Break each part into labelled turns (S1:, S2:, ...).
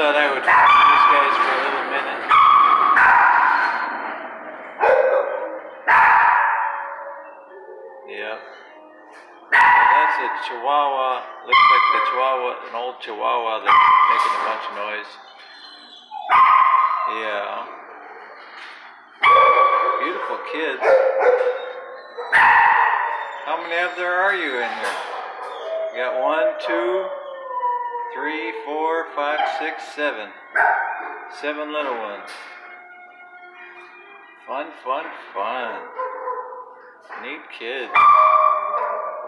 S1: thought I would these guys for a little minute. That's a Chihuahua. Looks like the Chihuahua, an old Chihuahua that's making a bunch of noise. Yeah. Beautiful kids. How many of there are you in here? You got one, two, three, four, five, six, seven. Seven little ones. Fun, fun, fun. Neat kids.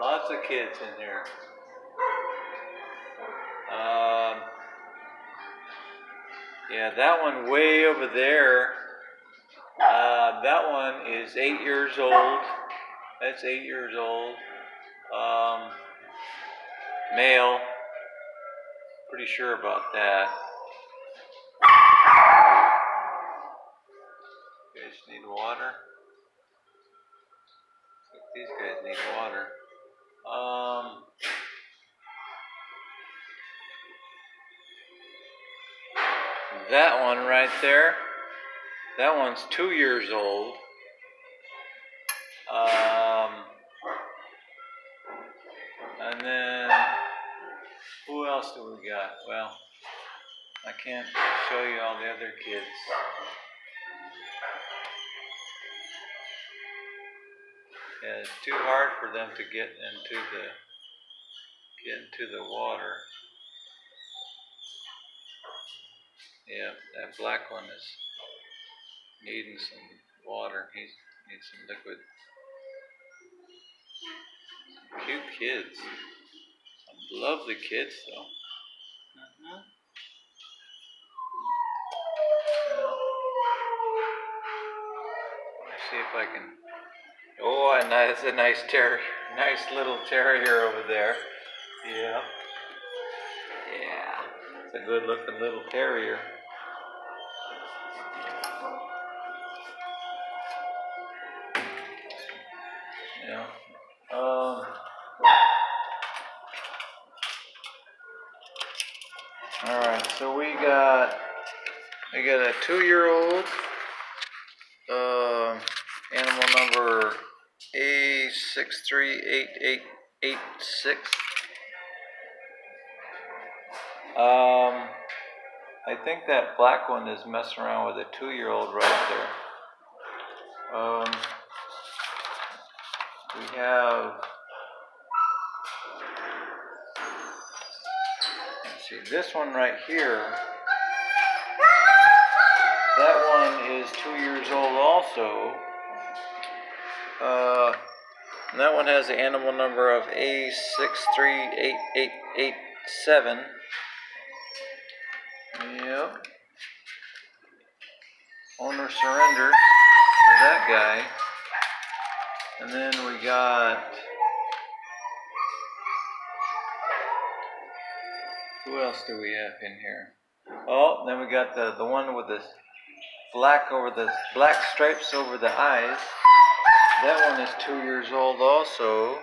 S1: Lots of kids in here. Um, yeah, that one way over there. Uh, that one is eight years old. That's eight years old. Um, male. Pretty sure about that. You guys need water? These guys need water. Um, that one right there, that one's two years old. Um, and then else do we got? Well, I can't show you all the other kids. Yeah, it's too hard for them to get into the get into the water. Yeah, that black one is needing some water. He needs some liquid. Cute kids. Some the kids, though. Uh-huh. Let me see if I can. Oh, and that's a nice terrier, nice little terrier over there. Yeah. Yeah. It's a good looking little terrier. Yeah. Um. All right. So we got we got a two-year-old. Uh, animal number A six three eight eight eight six. Um, I think that black one is messing around with a two-year-old right there. Um, we have. Let's see, this one right here. That one is two years old also. Uh, and that one has the animal number of A638887. Yep. Owner surrender for that guy. And then we got. Who else do we have in here? Oh, then we got the, the one with the black over the black stripes over the eyes. That one is two years old also.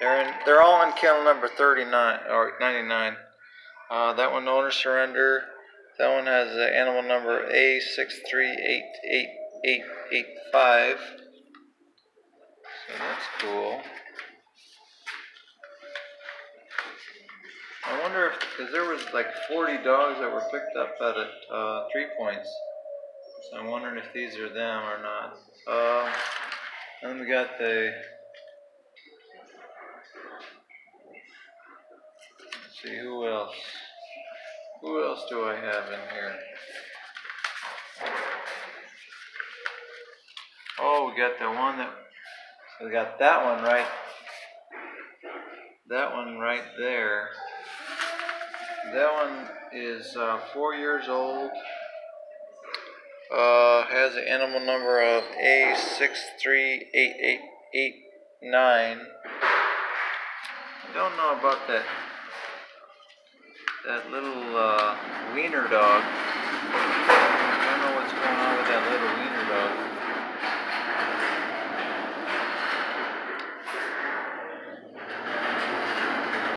S1: They're in, they're all in kennel number 39 or 99. Uh, that one owner surrender. That one has the animal number A63888885. So that's cool. Wonder if, because there was like 40 dogs that were picked up at a, uh, Three Points. So I'm wondering if these are them or not. Uh, and we got the. Let's see who else. Who else do I have in here? Oh, we got the one that. So we got that one right. That one right there. That one is uh, four years old. Uh, has an animal number of A638889. I don't know about that that little uh, wiener dog.